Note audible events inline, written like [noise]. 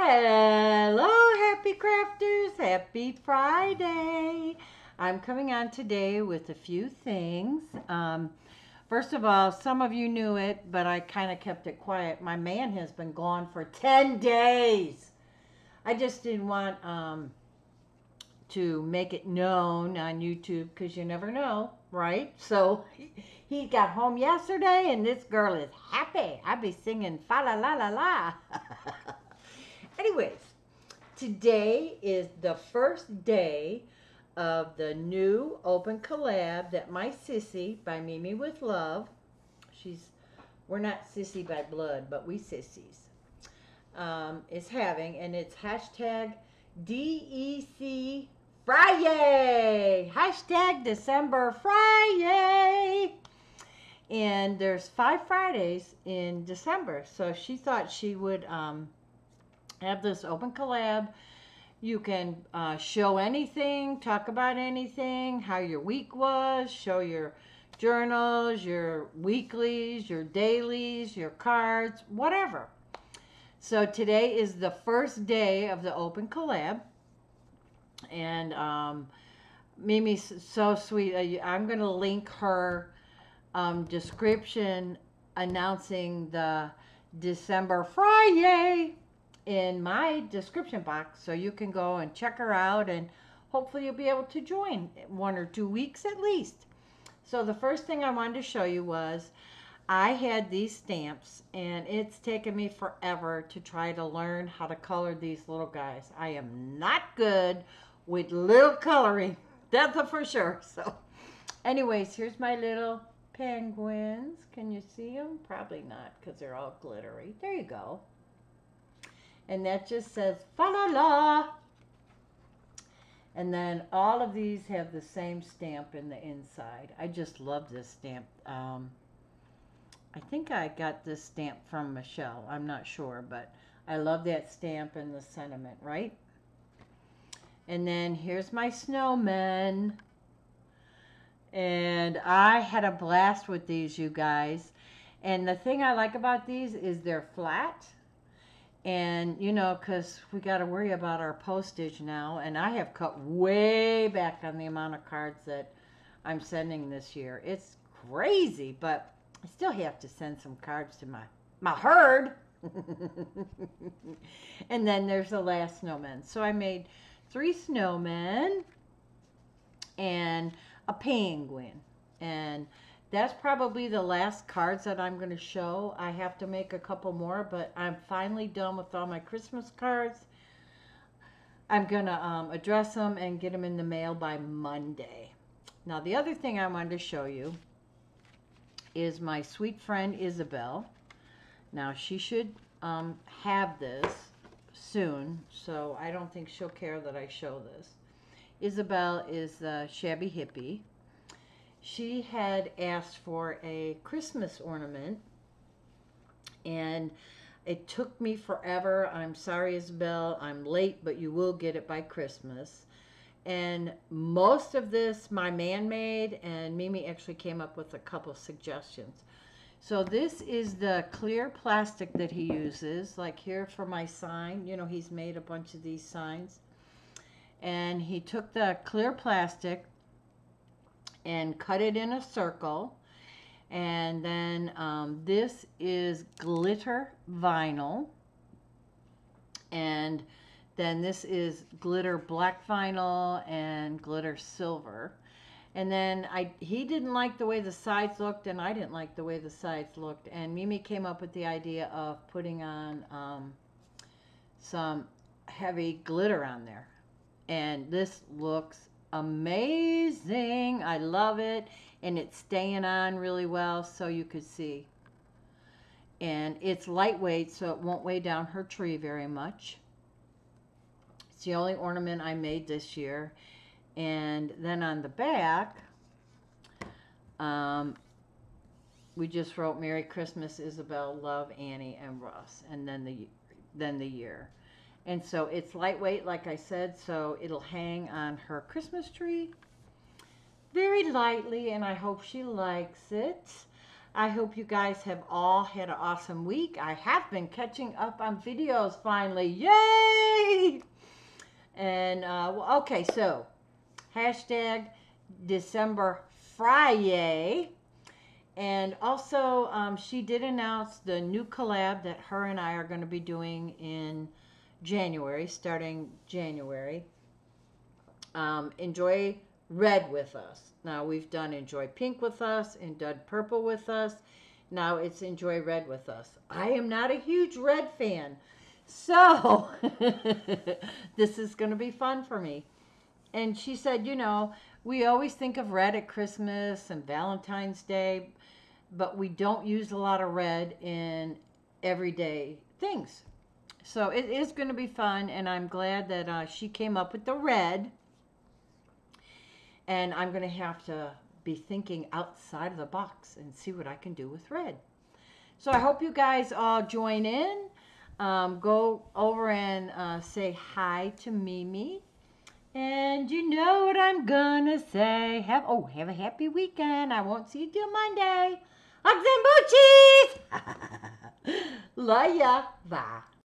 Hello, happy crafters. Happy Friday. I'm coming on today with a few things. Um, first of all, some of you knew it, but I kind of kept it quiet. My man has been gone for 10 days. I just didn't want um, to make it known on YouTube because you never know, right? So he got home yesterday and this girl is happy. I be singing fa la la la la. [laughs] Anyways, today is the first day of the new open collab that my sissy by Mimi with Love. She's we're not sissy by blood, but we sissies. Um, is having, and it's hashtag DEC Friyay. Hashtag December Friday. And there's five Fridays in December. So she thought she would um, have this open collab. You can uh, show anything, talk about anything, how your week was, show your journals, your weeklies, your dailies, your cards, whatever. So today is the first day of the open collab. And um, Mimi's so sweet. Uh, I'm going to link her um, description announcing the December Friday in my description box so you can go and check her out and hopefully you'll be able to join one or two weeks at least. So the first thing I wanted to show you was I had these stamps and it's taken me forever to try to learn how to color these little guys. I am not good with little coloring. [laughs] That's for sure. So anyways, here's my little penguins. Can you see them? Probably not because they're all glittery. There you go and that just says fa la la. And then all of these have the same stamp in the inside. I just love this stamp. Um, I think I got this stamp from Michelle. I'm not sure, but I love that stamp and the sentiment, right? And then here's my snowman. And I had a blast with these, you guys. And the thing I like about these is they're flat and you know because we got to worry about our postage now and i have cut way back on the amount of cards that i'm sending this year. It's crazy but i still have to send some cards to my my herd. [laughs] And then there's the last snowman. So i made three snowmen and a penguin. And that's probably the last cards that I'm going to show. I have to make a couple more, but I'm finally done with all my Christmas cards. I'm going to um, address them and get them in the mail by Monday. Now, the other thing I wanted to show you is my sweet friend Isabel. Now, she should um, have this soon, so I don't think she'll care that I show this. Isabel is the shabby hippie she had asked for a Christmas ornament and it took me forever. I'm sorry, Isabel, I'm late, but you will get it by Christmas. And most of this my man made, and Mimi actually came up with a couple suggestions. So this is the clear plastic that he uses, like here for my sign. You know, he's made a bunch of these signs. And he took the clear plastic, and cut it in a circle. And then um, this is glitter vinyl. And then this is glitter black vinyl and glitter silver. And then I he didn't like the way the sides looked and I didn't like the way the sides looked. And Mimi came up with the idea of putting on um, some heavy glitter on there. And this looks amazing. I love it. And it's staying on really well so you could see. And it's lightweight so it won't weigh down her tree very much. It's the only ornament I made this year. And then on the back, um, we just wrote Merry Christmas, Isabel, Love, Annie, and Russ. And then the, then the year. And so it's lightweight, like I said, so it'll hang on her Christmas tree very lightly, and I hope she likes it. I hope you guys have all had an awesome week. I have been catching up on videos finally. Yay! And, uh, well, okay, so hashtag December Friday. And also, um, she did announce the new collab that her and I are going to be doing in January, starting January. Um, enjoy red with us. Now we've done enjoy pink with us and done purple with us. Now it's enjoy red with us. I am not a huge red fan. So [laughs] this is going to be fun for me. And she said, you know, we always think of red at Christmas and Valentine's Day, but we don't use a lot of red in everyday things. So it is going to be fun, and I'm glad that uh, she came up with the red. And I'm going to have to be thinking outside of the box and see what I can do with red. So I hope you guys all join in. Um, go over and uh, say hi to Mimi. And you know what I'm gonna say. Have oh, have a happy weekend. I won't see you till Monday. Hugs and! Love ya. Bye.